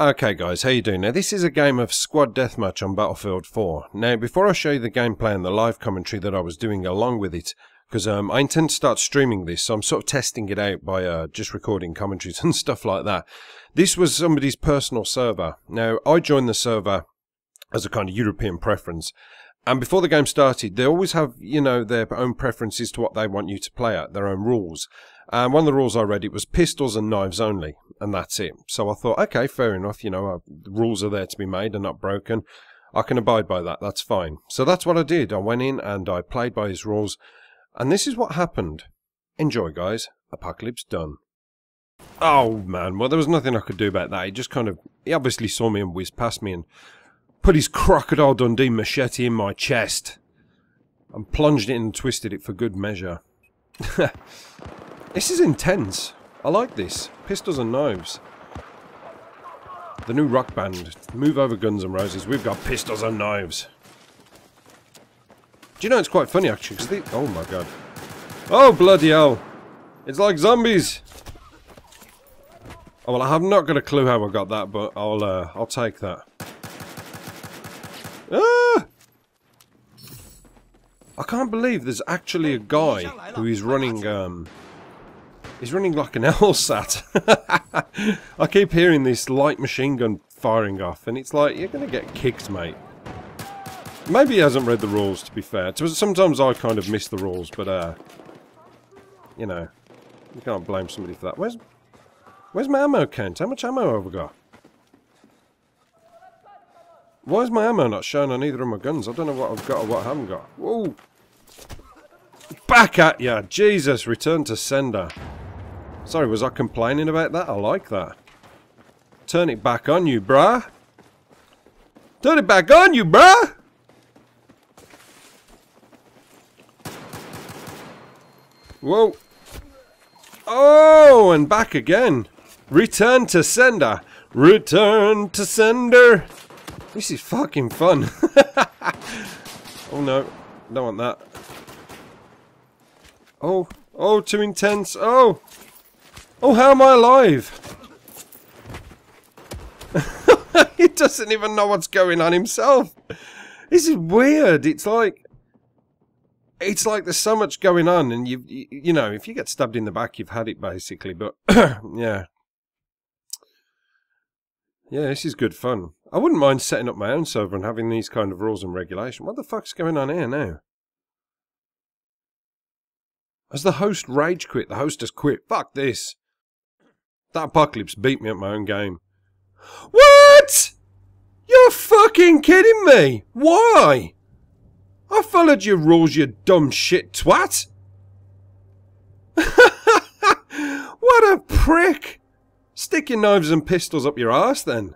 Okay guys, how you doing? Now this is a game of squad deathmatch on Battlefield 4. Now before I show you the gameplay and the live commentary that I was doing along with it, because um, I intend to start streaming this, so I'm sort of testing it out by uh, just recording commentaries and stuff like that. This was somebody's personal server. Now I joined the server as a kind of European preference, and before the game started, they always have, you know, their own preferences to what they want you to play at, their own rules. And one of the rules I read, it was pistols and knives only, and that's it. So I thought, okay, fair enough, you know, uh, the rules are there to be made and not broken. I can abide by that, that's fine. So that's what I did. I went in and I played by his rules, and this is what happened. Enjoy, guys. Apocalypse done. Oh, man, well, there was nothing I could do about that. He just kind of, he obviously saw me and whizzed past me and put his crocodile Dundee machete in my chest and plunged it and twisted it for good measure. This is intense. I like this. Pistols and knives. The new rock band. Move over Guns and Roses. We've got pistols and knives. Do you know it's quite funny actually? Cause they, oh my god. Oh bloody hell. It's like zombies. Oh well I have not got a clue how I got that but I'll uh, I'll take that. Ah! I can't believe there's actually a guy who is running um He's running like an LSAT. I keep hearing this light machine gun firing off, and it's like, you're going to get kicked, mate. Maybe he hasn't read the rules, to be fair. Sometimes I kind of miss the rules, but, uh, you know, you can't blame somebody for that. Where's, where's my ammo count? How much ammo have I got? Why is my ammo not showing on either of my guns? I don't know what I've got or what I haven't got. Whoa! Back at ya! Jesus, return to sender. Sorry, was I complaining about that? I like that. Turn it back on you, bruh. Turn it back on you, bruh! Whoa. Oh, and back again. Return to sender. Return to sender. This is fucking fun. oh no, don't want that. Oh, oh, too intense. Oh. Oh, how am I alive? he doesn't even know what's going on himself. This is weird. It's like... It's like there's so much going on and you you know, if you get stabbed in the back, you've had it basically, but yeah. Yeah, this is good fun. I wouldn't mind setting up my own server and having these kind of rules and regulation. What the fuck's going on here now? Has the host rage quit? The host has quit. Fuck this. That apocalypse beat me at my own game. What? You're fucking kidding me. Why? I followed your rules, you dumb shit twat. what a prick. Stick your knives and pistols up your ass then.